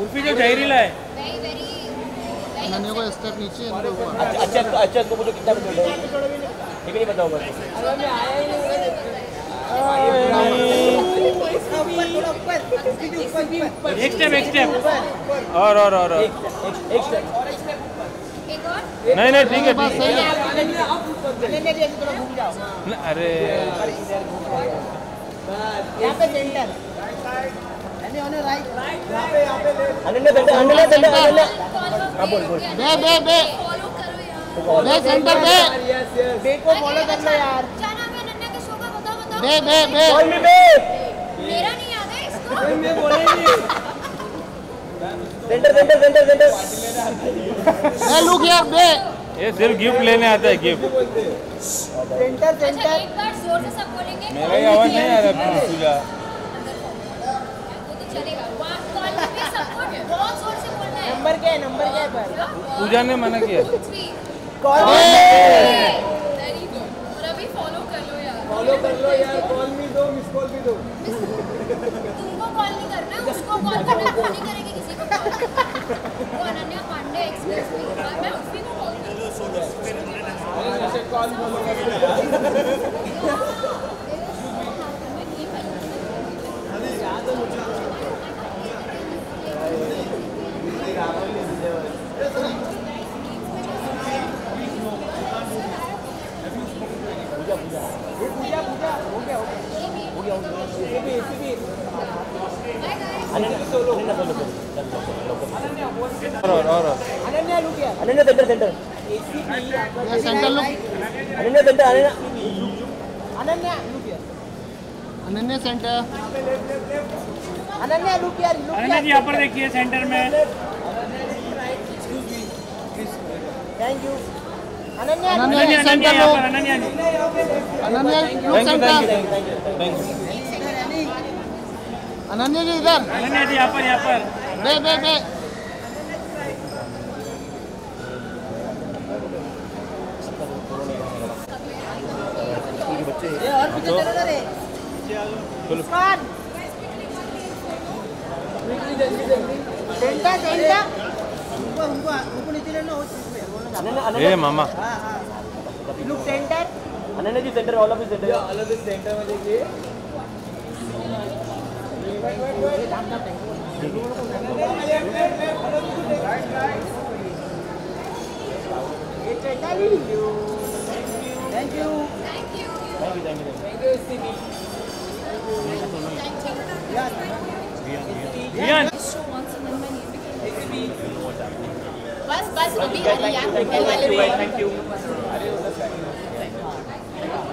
उर्फी जो जहरीला है। नन्हे को स्टेप नीचे अच्छा अच्छा अच्छा इसको मुझे कितना मिनट है ये भी नहीं एक स्टेप एक स्टेप और और और और। एक एक स्टेप एक और नहीं नहीं ठीक है ठीक है। न- अरे। यहाँ पे centre Ananya centre Ananya centre Ananya हाँ बोल बोल। बे बे बे। बे सेंटर को फॉलो यार। मी मेरा नहीं याद है इसको? सेंटर सेंटर सेंटर सेंटर बे लुक यार बे। ये सिर्फ़ गिफ्ट लेने आता है गिफ्ट सेंटर सेंटर एक बार ज़ोर से सब बोलेंगे मेरा ही आवाज़ नहीं आ रहा पूजा वो तो चलेगा वहाँ कॉल पे सबको बहुत ज़ोर से बोलना है नंबर क्या है नंबर क्या है पर? पूजा ने मना किया। कॉल फॉलो कर लो यार। कर लो यार कॉल मी दो मिस कॉल भी दो। तुमको कॉल नहीं करना उसको कॉल करना है, नहीं करेगी किसी को कॉल वो अनन्या पांडे एक्सप्रेस में मैं उसी को कॉल अनन्या अनन्या बोलो बोलो। और और और और। अनन्या लुक यार अनन्या सेंटर सेंटर ये centre look Ananya centre Ananya. Ananya look यार अनन्या सेंटर अनन्या लुक यार लुक अनन्या जी यहाँ पर देखिए सेंटर में। Thank you Ananya Ananya Ananya ji Ananya centre यहाँ लुक पर Ananya ji Ananya look thank you thank centre you thank you thank you Ananya ji इधर अनन्या जी यहाँ पर यहाँ पर बे बे बे मुस्कान सेंटर सेंटर उनको उनको उनको नीचे लेना हो अनन्या ए मामा। Look centre Ananya ji centre all of you centre all of centre में देखिए। Thank you thank you thank you thank you Riyan बस बस अभी आ होटल वाले